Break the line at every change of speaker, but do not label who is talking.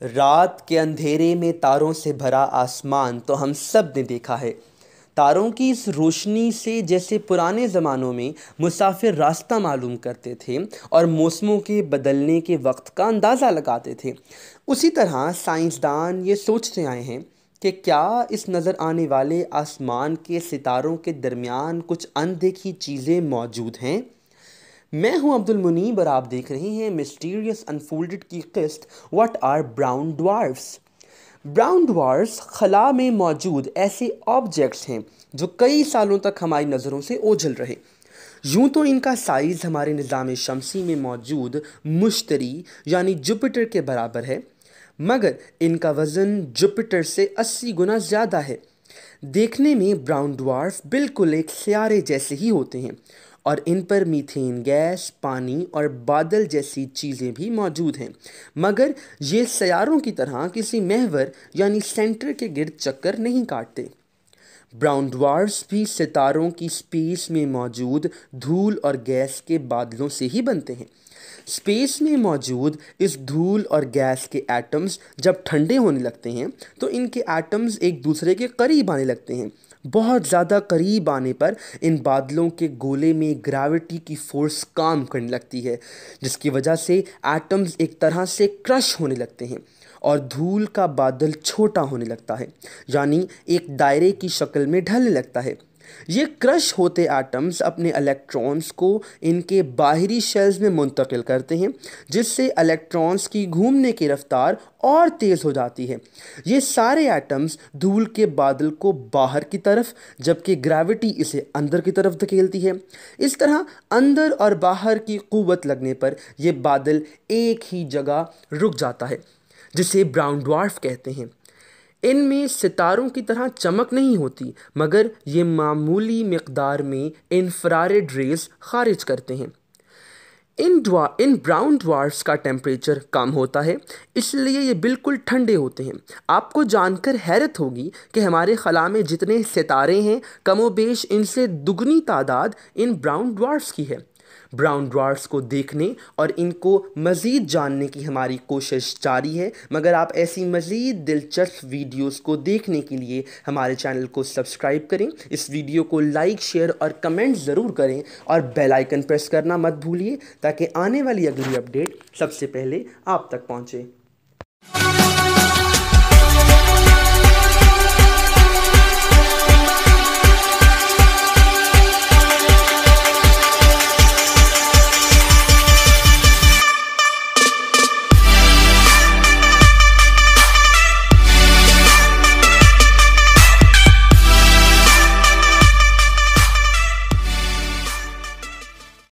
रात के अंधेरे में तारों से भरा आसमान तो हम सबने देखा है। तारों की इस रोशनी से जैसे पुराने ज़मानों में मुसाफिर रास्ता मालूम करते थे और मौसमों के बदलने के वक्त का अंदाज़ा लगाते थे। उसी तरह साइंसदान ये सोचते आए हैं कि क्या इस नज़र आने वाले आसमान के सितारों के दरमियान कुछ अनदेखी चीज़ें मौजूद हैं? मैं हूँ अब्दुल मुनीब और आप देख रहे हैं मिस्टीरियस अनफोल्डेड की किस्त what are brown dwarfs brown dwarfs खला में मौजूद ऐसे ऑब्जेक्ट्स हैं जो कई सालों तक हमारी नज़रों से ओझल रहे। यूँ तो इनका साइज़ हमारे निज़ाम शमसी में मौजूद मुश्तरी, यानी जुपिटर के बराबर है, मगर इनका वज़न जुपिटर से 80 गुना ज़्यादा है। देखने में ब्राउन ड्वार्फ बिल्कुल एक सियारे जैसे ही होते हैं। और इन पर मीथेन, गैस, पानी और बादल जैसी चीज़ें भी मौजूद हैं। मगर ये सयारों की तरह किसी महवर यानी सेंटर के गिर्द चक्कर नहीं काटते। ब्राउन ड्वार्फ्स भी सितारों की स्पेस में मौजूद धूल और गैस के बादलों से ही बनते हैं। स्पेस में मौजूद इस धूल और गैस के एटम्स जब ठंडे होने लगते हैं तो इनके एटम्स एक दूसरे के करीब आने लगते हैं। बहुत ज़्यादा करीब आने पर इन बादलों के गोले में ग्रेविटी की फोर्स काम करने लगती है, जिसकी वजह से एटम्स एक तरह से क्रश होने लगते हैं और धूल का बादल छोटा होने लगता है, यानी एक दायरे की शक्ल में ढलने लगता है। ये क्रश होते एटम्स अपने इलेक्ट्रॉन्स को इनके बाहरी शेल्स में मुंतकिल करते हैं, जिससे इलेक्ट्रॉन्स की घूमने की रफ्तार और तेज़ हो जाती है। ये सारे एटम्स धूल के बादल को बाहर की तरफ़, जबकि ग्रेविटी इसे अंदर की तरफ़ धकेलती है। इस तरह अंदर और बाहर की क़ुवत लगने पर यह बादल एक ही जगह रुक जाता है, जिसे ब्राउन ड्वार्फ कहते हैं। इनमें सितारों की तरह चमक नहीं होती, मगर ये मामूली मकदार में इन्फ्रारेड रेस खारिज करते हैं। इन ड्वा इन ब्राउन ड्वार्फ्स का टेम्परेचर कम होता है, इसलिए ये बिल्कुल ठंडे होते हैं। आपको जानकर हैरत होगी कि हमारे खला में जितने सितारे हैं, कमोबेश इनसे दुगनी तादाद इन ब्राउन ड्वार्फ्स की है। ब्राउन ड्वार्फ्स को देखने और इनको मज़ीद जानने की हमारी कोशिश जारी है। मगर आप ऐसी मज़ीद दिलचस्प वीडियोस को देखने के लिए हमारे चैनल को सब्सक्राइब करें। इस वीडियो को लाइक, शेयर और कमेंट ज़रूर करें और बेल आइकन प्रेस करना मत भूलिए ताकि आने वाली अगली अपडेट सबसे पहले आप तक पहुँचे।